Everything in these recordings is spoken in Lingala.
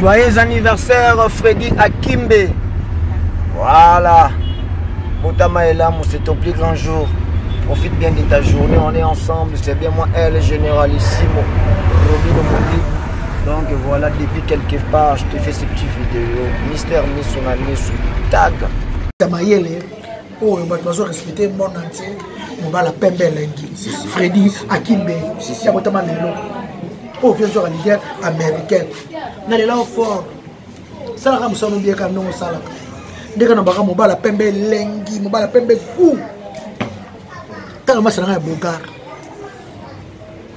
Joyeux anniversaire Freddy Akimbe. Voilà. Moutama est c'est ton plus grand jour. Profite bien de ta journée, on est ensemble. C'est bien moi, elle, généralissimo. Donc voilà, depuis quelque part, je te fais ces petites vidéos. Mystère sous Tag. oyo bato bazo respecte monde entier mobala pembe elengi fredi akimbe sisi akotama lelo oyo vie ezwaka lider américaine na lela o fort salaka mosala obieka ndongo osalaka ndenge na baka mobala pembe elengi mobala pembe kou tala masala nga ya bogard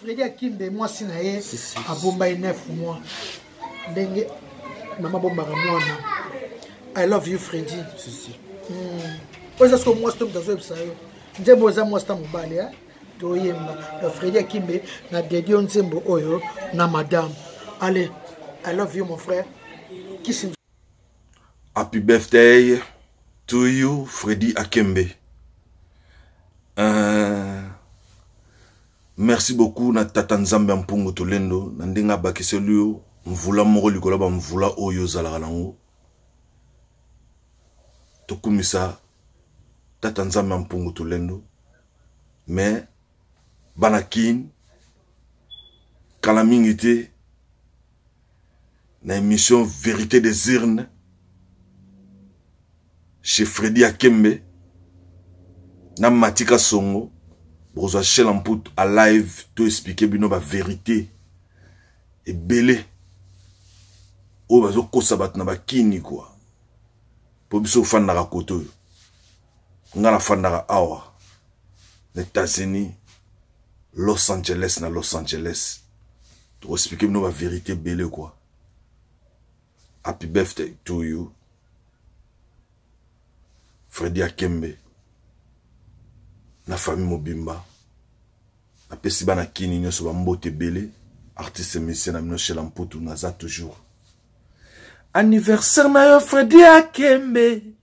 fredi akimbe mwasi na ye abomba ye 9 mois ndenge mama bombaka mwana i love you fredi hmm. oyo eza soko mwasi to moto azoyebisa yo nzembo eza mwasi ta mobali eh? toyemba ya fredi akimbe na dedio nzembo oyo na madame allez i love you mon frère kisi Happy birthday to you, Freddy Akembe. Euh, merci beaucoup na tata nzambe ya mpungu tolendo na ndenge abakiseli yo mvula moko likolo ya bamvula oyo ozalaka nango tokumisa tata nzambe ya mpungu tolendo mais bana kin kala mingi te na émission vérité des urnes chez Freddy Akembe na Matika Songo bokozwa Shell en Put à live to expliquer bino ba vérité ebele oyo bazokosa bato na bakini kua mpo biso ofandaka kote oyo ngai nafandaka awa na états-unis los angeles na los angeles To expliquer bino ba vérité belé quoi. Happy birthday to you. Freddy Akembe. Na famille mobimba. Na pesi bana kini nyoso ba mbote belé. Artiste musicien na mino chez Lamputu naza toujours. Anniversaire na yo Freddy Akembe.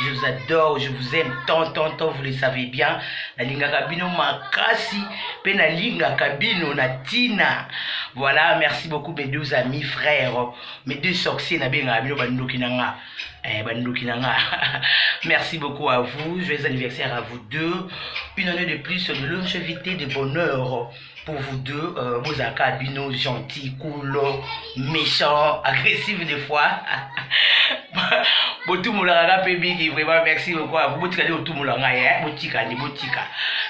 Je vous adore, je vous aime tant, tant, tant, vous le savez bien. Nalingaka bino makasi, pe nalingaka bino na tina. Voilà, merci beaucoup mes deux amis, frères, mes deux sorciers na benga bino bandoki na nga. Eh, bandoki na nga. merci beaucoup à vous, joyeux anniversaire à vous deux. Une année de plus de longévité, de bonheur. pour vous deux euh, bozalaka bino gentil cool méchant agressif des fois botumolaka nga mpe mingi vraiment merci beaucoup à vous botikali kotumola ngai eh? botikali botika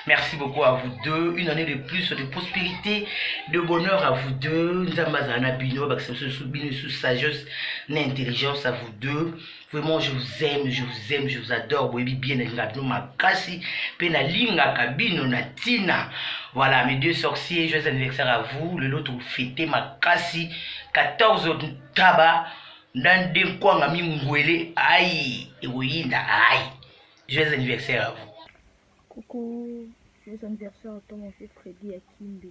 merci beaucoup à vous deux une année de plus de prospérité de bonheur à vous deux nzambe azala na bino bakisa biso bino lisusu sagesse na intelligence à vous deux vraiment je vous aime je vous aime je vous adore boyebi bien nalingaka bino makasi mpe nalingaka bino na ntina voilà mes deux sorciers joyeux anniversaire à vous lelo tofete makasi 14 ntaba na nde nkwanga mingwele ai ekoyinda ai joyeux anniversaire à vous coucou joyeux anniversaire à toi mon fils freddy akimbi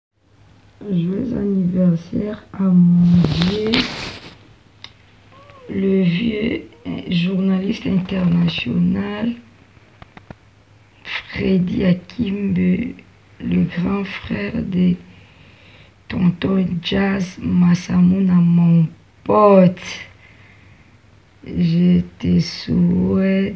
Je joyeux anniversaire à mon vieux le vieux journaliste international Freddy Akimbe le grand frère de Tonton Jazz Masamuna mon pote. Je te souhaite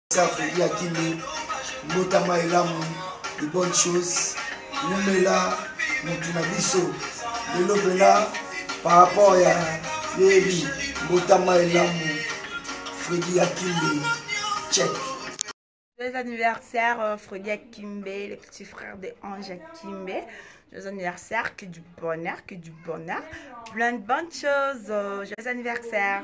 Sa Fredi Akimi, mbotama elamu, de bonnes choses. Wumela mutu na biso. Lelo pela par rapport ya yebi mbotama elamu Fredi Akimi check. Joyeux anniversaire euh, Fredi Akimbe, le petit frère de Ange Akimbe. Joyeux anniversaire, que du bonheur, que du bonheur. Plein de bonnes choses. Euh, joyeux anniversaire.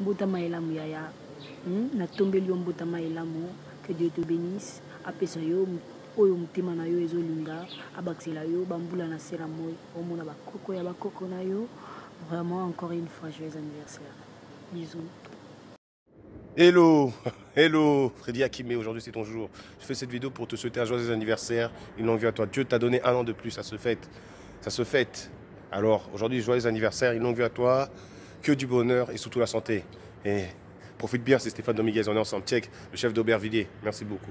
mbotama elamu yaya hmm? natombeli yo mbotama elamu que dieu te benisse apesa yo oyo motema na yo ezolinga abakisela yo bambula na se na moi omona bakoko ya bakoko na yo vraiment encore une fois joyeux anniversaire bisous Hello, hello, Freddy Akimé, aujourd'hui c'est ton jour. Je fais cette vidéo pour te souhaiter un joyeux anniversaire, une longue vie à toi. Dieu t'a donné un an de plus, ça se fête, ça se fête. Alors aujourd'hui, joyeux anniversaire, une longue vie à toi, que du bonheur et surtout la santé. Et profite bien, c'est Stéphane Dominguez, on est ensemble. Check, le chef d'Aubervilliers. Merci beaucoup.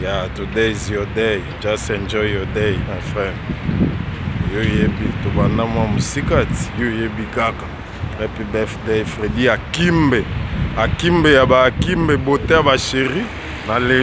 Yeah, today is your day. Just enjoy your day, my friend. Yo yebi tobanda mwa mosika ti yo yebi kaka. Happy birthday Freddy Akimbe. Akimbe ya ba Akimbe beauté ya ba chérie na le